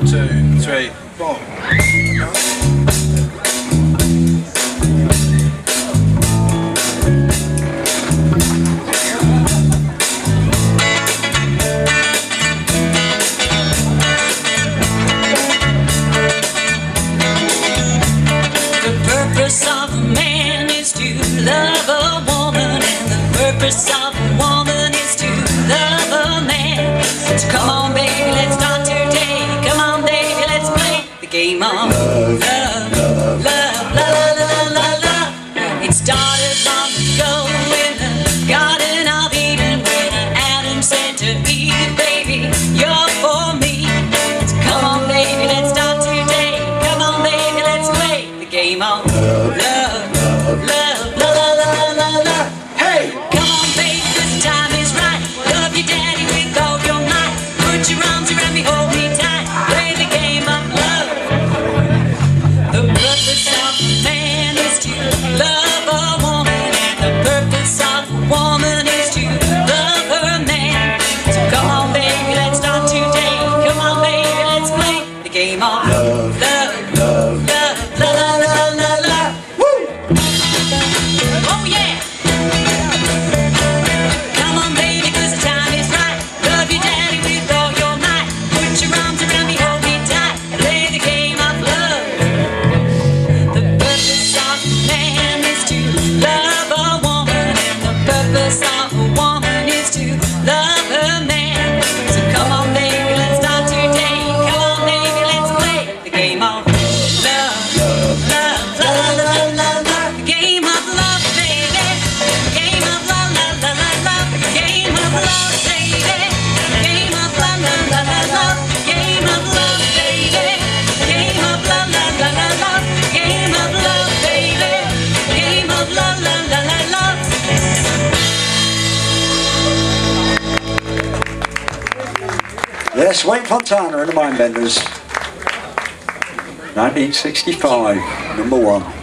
One, two, three, four. The purpose of man is to love a woman and the purpose Hey, Mom. Yes, Wayne Fontana and the Mindbenders. 1965, number one.